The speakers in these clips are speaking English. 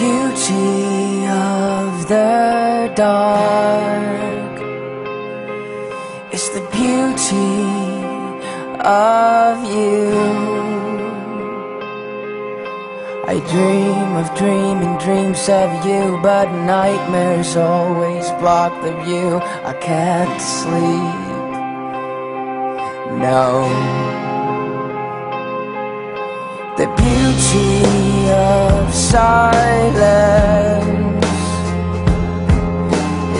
beauty of the dark is the beauty of you. I dream of dreaming dreams of you, but nightmares always block the view. I can't sleep. No. The beauty of silence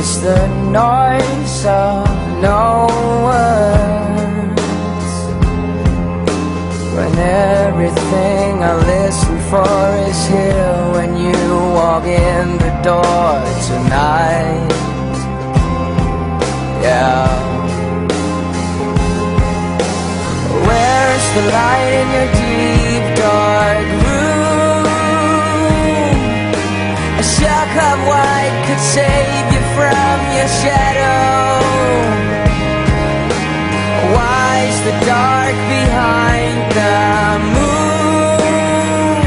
is the noise of no words. When everything I listen for is here when you walk in the door tonight. Yeah. Where's the light in your deep dark room? Shadow. The dark behind the moon?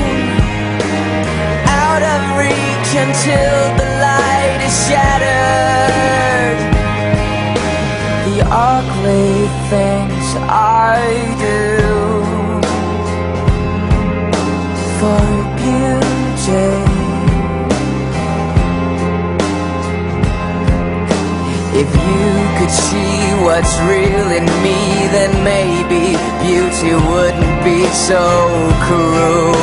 Out of reach until the light is shattered. The ugly things I do for could see what's real in me, then maybe beauty wouldn't be so cruel.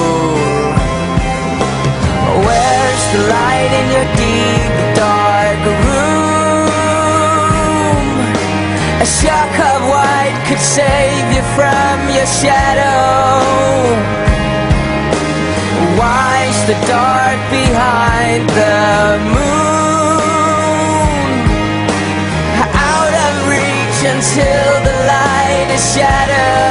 Where's the light in your deep dark room? A shock of white could save you from your shadow. Why's the dark behind the moon? Until the light is shattered.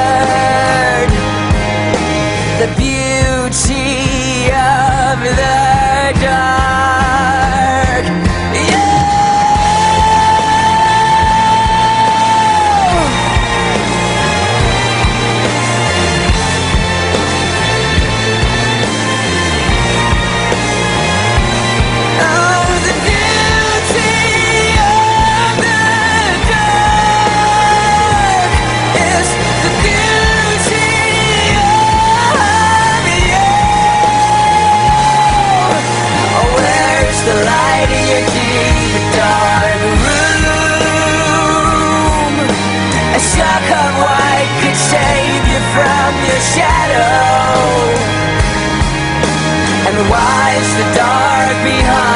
The light in your deep dark room? A white could save you from your shadow. And why's the dark behind?